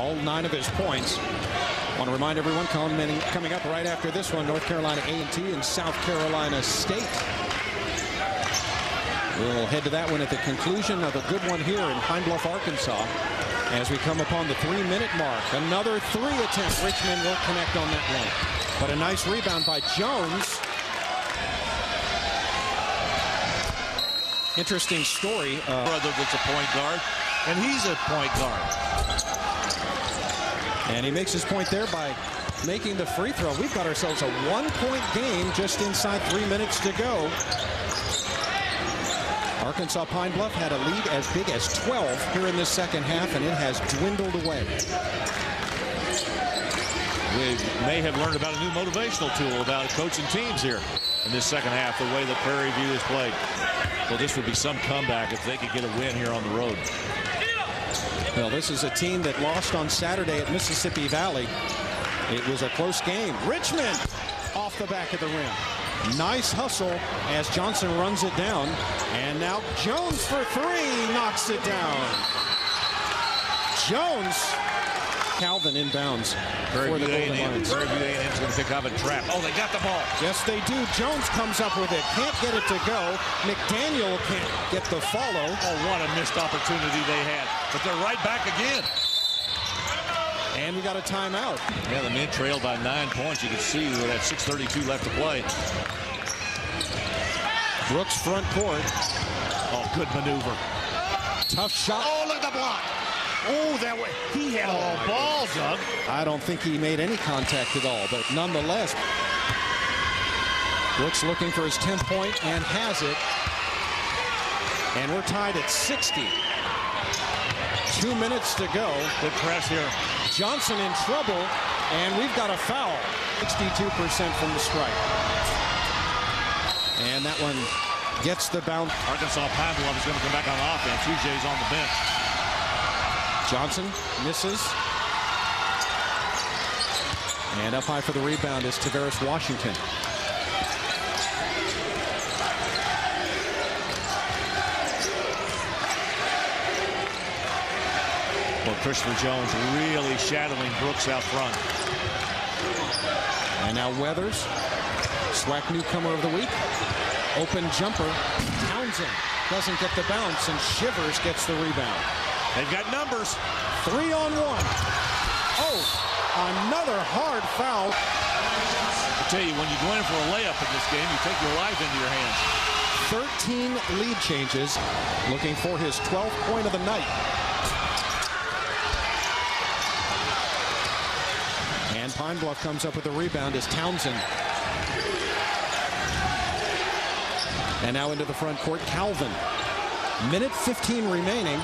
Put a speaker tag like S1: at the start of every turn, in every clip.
S1: all nine of his points. I want to remind everyone coming, coming up right after this one, North Carolina A&T and South Carolina State. We'll head to that one at the conclusion of a good one here in Pine Bluff, Arkansas. As we come upon the three-minute mark, another three attempt. Richmond will connect on that one. But a nice rebound by Jones. Interesting story.
S2: Uh, Brother that's a point guard, and he's a point guard.
S1: And he makes his point there by making the free throw. We've got ourselves a one-point game just inside three minutes to go. Arkansas Pine Bluff had a lead as big as 12 here in the second half, and it has dwindled away.
S2: We may have learned about a new motivational tool about coaching teams here in this second half, the way that Prairie View has played. Well, this would be some comeback if they could get a win here on the road.
S1: Well, this is a team that lost on Saturday at Mississippi Valley. It was a close game. Richmond off the back of the rim. Nice hustle as Johnson runs it down. And now Jones for three knocks it down. Jones. Calvin inbounds
S2: Very
S1: for the
S2: Golden
S1: Lions.
S2: Prairie View A&M is going to pick up and trap. Oh, they got the ball.
S1: Yes, they do. Jones comes up with it. Can't get it to go. McDaniel can't get the follow.
S2: Oh, what a missed opportunity they had. But they're right back again.
S1: And we got a timeout.
S2: Yeah, the men trailed by nine points. You can see we have 6.32 left to play.
S1: Brooks front court.
S2: Oh, good maneuver.
S1: Tough shot.
S2: Oh, look at the block. Oh, that way. He had oh, all oh, ball, Doug.
S1: I don't think he made any contact at all, but nonetheless, Brooks looking for his 10th point and has it. And we're tied at 60. Two minutes to go.
S2: Good press here.
S1: Johnson in trouble, and we've got a foul. 62% from the strike. And that one gets the bounce.
S2: Arkansas Pine Bluff is going to come back on offense. UJ's on the bench.
S1: Johnson misses. And up high for the rebound is Tavares Washington.
S2: Well, Christopher Jones really shadowing Brooks out front.
S1: And now Weathers, SWAC newcomer of the week. Open jumper. Townsend doesn't get the bounce, and Shivers gets the rebound.
S2: They've got numbers.
S1: Three on one. Oh, another hard foul.
S2: I tell you, when you go in for a layup in this game, you take your life into your hands.
S1: 13 lead changes, looking for his 12th point of the night. And Pine Bluff comes up with a rebound as Townsend. And now into the front court, Calvin. Minute 15 remaining.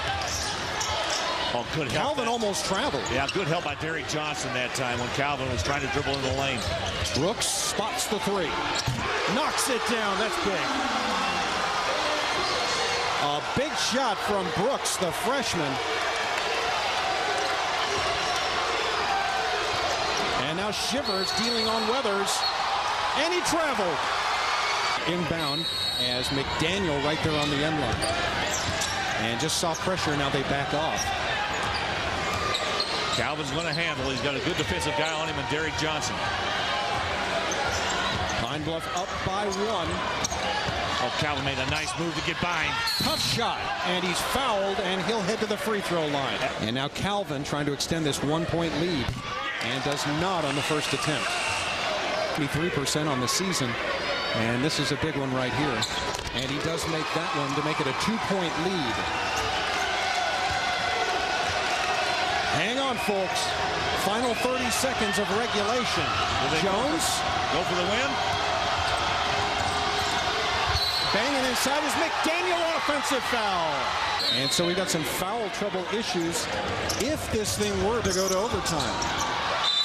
S2: Oh, good
S1: Calvin almost traveled.
S2: Yeah, good help by Derek Johnson that time when Calvin was trying to dribble in the lane.
S1: Brooks spots the three. Knocks it down. That's big. A big shot from Brooks, the freshman. And now Shivers dealing on Weathers. And he traveled. Inbound as McDaniel right there on the end line. And just soft pressure, now they back off.
S2: Calvin's going to handle. He's got a good defensive guy on him and Derek Johnson.
S1: Pine Bluff up by one.
S2: Oh, Calvin made a nice move to get by him.
S1: Tough shot, and he's fouled, and he'll head to the free throw line. And now Calvin trying to extend this one-point lead, and does not on the first attempt. 23% on the season, and this is a big one right here. And he does make that one to make it a two-point lead. Hang on, folks. Final 30 seconds of regulation. Jones.
S2: Go for the win.
S1: Banging inside is McDaniel offensive foul. And so we got some foul trouble issues if this thing were to go to overtime.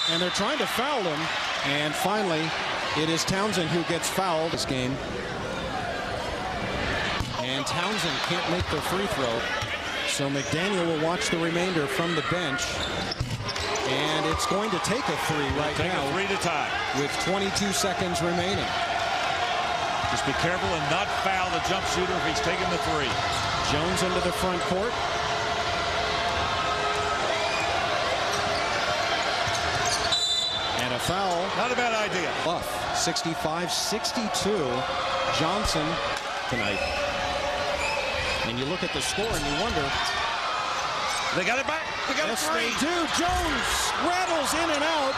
S1: And they're trying to foul him. And finally, it is Townsend who gets fouled this game. And Townsend can't make the free throw. So McDaniel will watch the remainder from the bench. And it's going to take a three right
S2: take
S1: now.
S2: A three to tie.
S1: With 22 seconds remaining.
S2: Just be careful and not foul the jump shooter if he's taking the three.
S1: Jones into the front court. And a foul.
S2: Not a bad idea.
S1: Buff, 65-62 Johnson tonight. And you look at the score and you wonder.
S2: They got it back. They got
S1: Yes,
S2: a
S1: they do. Jones rattles in and out.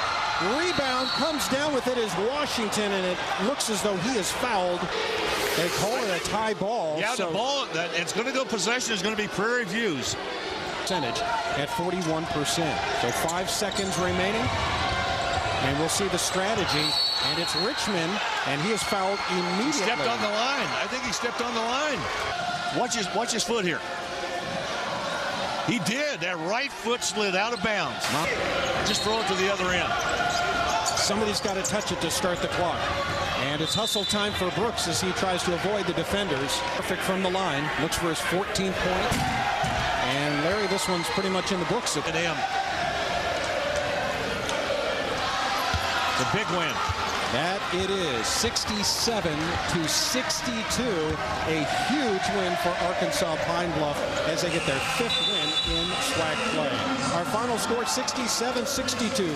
S1: Rebound comes down with it is Washington, and it looks as though he is fouled. They call it a tie ball.
S2: Yeah,
S1: so
S2: the ball, that, it's going to go possession is going to be Prairie View's.
S1: percentage at 41%. So five seconds remaining. And we'll see the strategy. And it's Richmond, and he is fouled immediately.
S2: He stepped on the line. I think he stepped on the line. Watch his, watch his foot here. He did. That right foot slid out of bounds. Just throw it to the other end.
S1: Somebody's got to touch it to start the clock. And it's hustle time for Brooks as he tries to avoid the defenders. Perfect from the line. Looks for his 14th point. And Larry, this one's pretty much in the books.
S2: At him. The big win.
S1: That it is 67 to 62. A huge win for Arkansas Pine Bluff as they get their fifth win in SWAC play. Our final score 67 62.